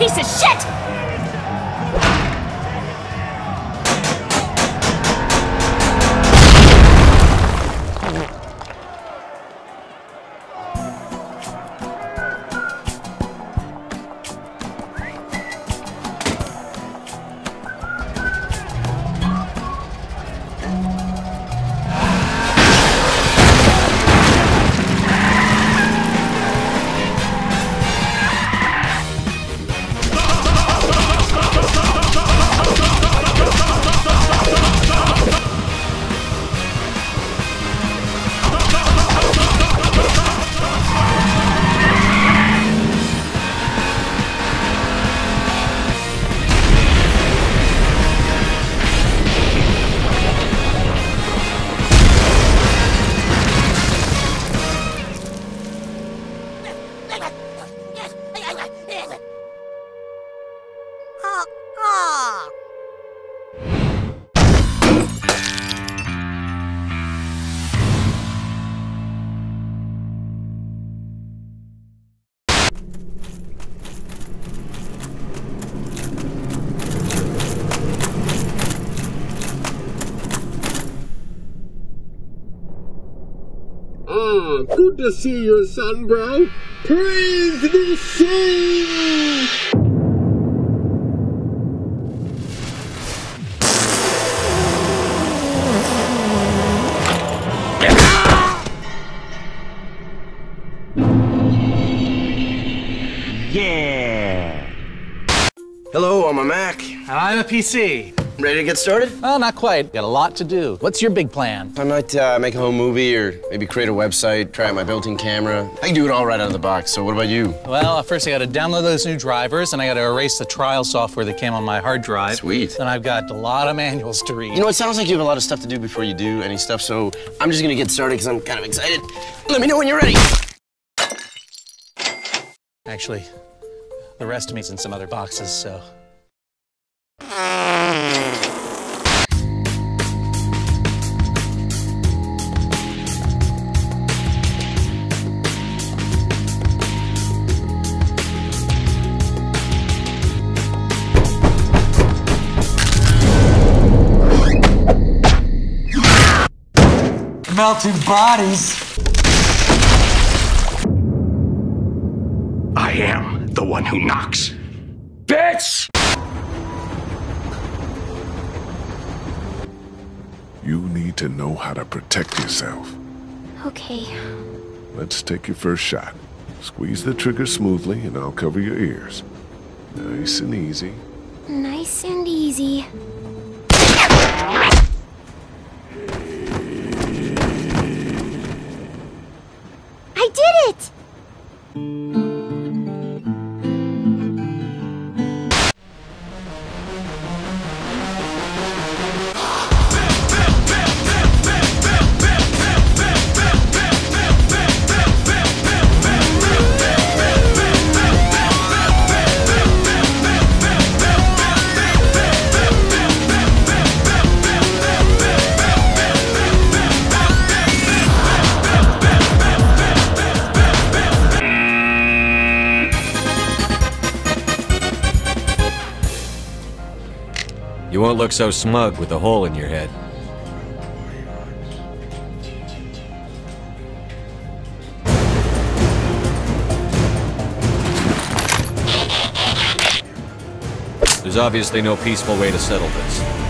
piece of shit! Good to see you, son, bro. Praise the sea! Yeah. Hello, I'm a Mac. And I'm a PC. Ready to get started? Well, not quite. Got a lot to do. What's your big plan? I might uh, make a home movie or maybe create a website, try out my built-in camera. I can do it all right out of the box, so what about you? Well, first I got to download those new drivers, and I got to erase the trial software that came on my hard drive. Sweet. And I've got a lot of manuals to read. You know, it sounds like you have a lot of stuff to do before you do any stuff, so I'm just gonna get started because I'm kind of excited. Let me know when you're ready. Actually, the rest of me's in some other boxes, so. Melting bodies. I am the one who knocks. Bitch! You need to know how to protect yourself. Okay. Let's take your first shot. Squeeze the trigger smoothly, and I'll cover your ears. Nice and easy. Nice and easy. You won't look so smug with a hole in your head. There's obviously no peaceful way to settle this.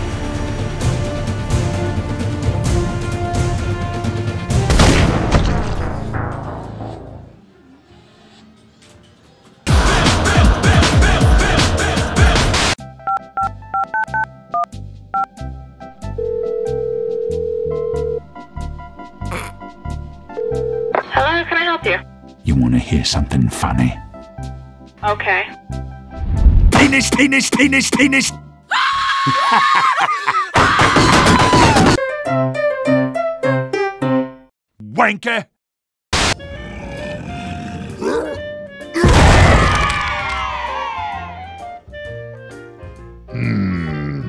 Hear something funny? Okay. Penis, penis, penis, penis! Wanker! Hmm.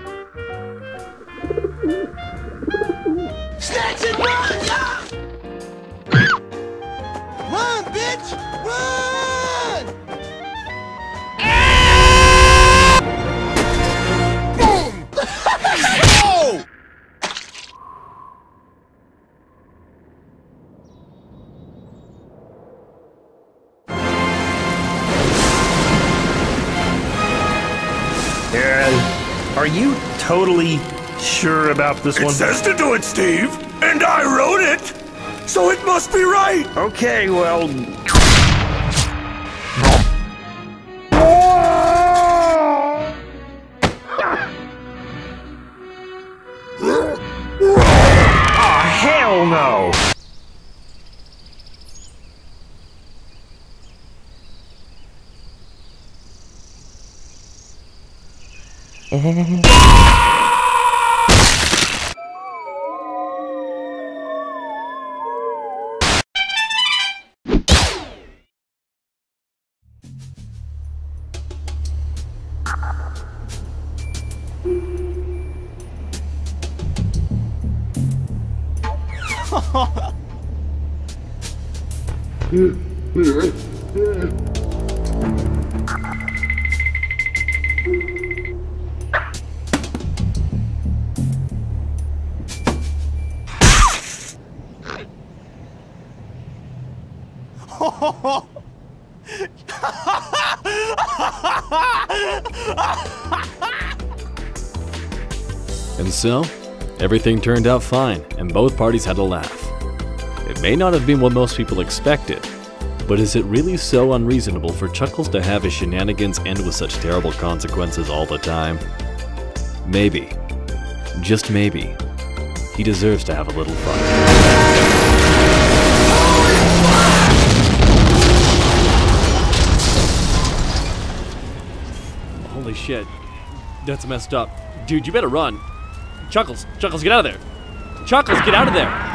Are you totally sure about this It one? It says to do it, Steve, and I wrote it, so it must be right. Okay, well. Oh, hell no! And... Mm-hmm. And so, everything turned out fine, and both parties had a laugh. It may not have been what most people expected, but is it really so unreasonable for Chuckles to have his shenanigans end with such terrible consequences all the time? Maybe, just maybe, he deserves to have a little fun. Holy shit. That's messed up. Dude, you better run. Chuckles, Chuckles, get out of there. Chuckles, get out of there.